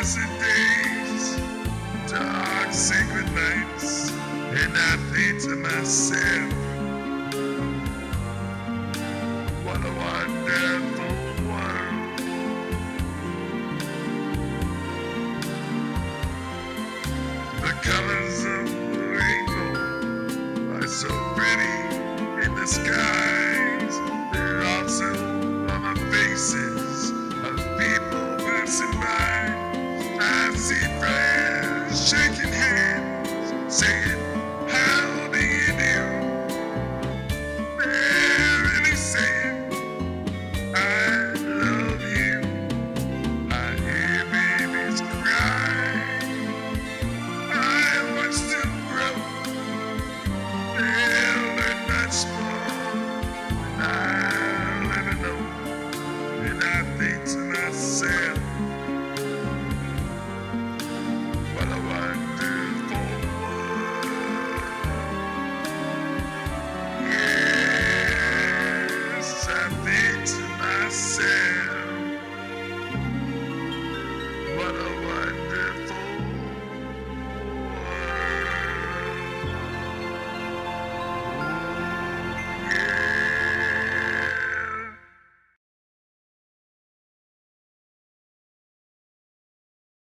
blessed days, dark, sacred nights, and I think to myself, what a wonderful world. The colors of the rainbow are so pretty And I think to myself,